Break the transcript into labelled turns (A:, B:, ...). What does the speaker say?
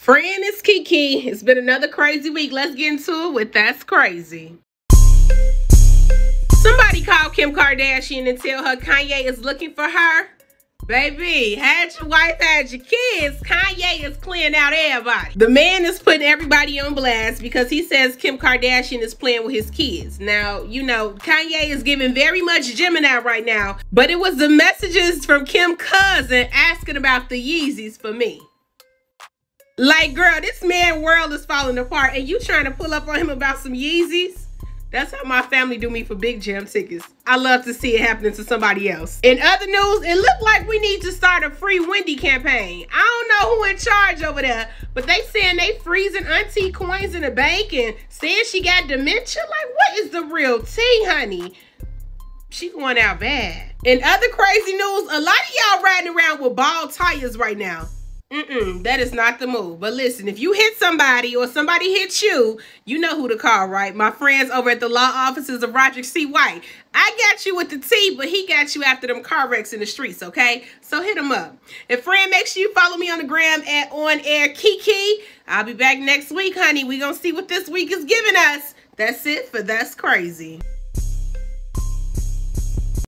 A: Friend, it's Kiki. It's been another crazy week. Let's get into it with That's Crazy. Somebody called Kim Kardashian and tell her Kanye is looking for her. Baby, had your wife, had your kids, Kanye is clearing out everybody. The man is putting everybody on blast because he says Kim Kardashian is playing with his kids. Now, you know, Kanye is giving very much Gemini right now, but it was the messages from Kim cousin asking about the Yeezys for me. Like, girl, this man world is falling apart, and you trying to pull up on him about some Yeezys? That's how my family do me for big jam tickets. I love to see it happening to somebody else. In other news, it looked like we need to start a free Wendy campaign. I don't know who in charge over there, but they saying they freezing auntie coins in the bank and saying she got dementia. Like, what is the real tea, honey? She going out bad. In other crazy news, a lot of y'all riding around with bald tires right now. Mm-mm, that is not the move. But listen, if you hit somebody or somebody hits you, you know who to call, right? My friends over at the law offices of Roderick C. White. I got you with the T, but he got you after them car wrecks in the streets, okay? So hit him up. And friend, make sure you follow me on the gram at On Air Kiki. I'll be back next week, honey. we going to see what this week is giving us. That's it for That's Crazy.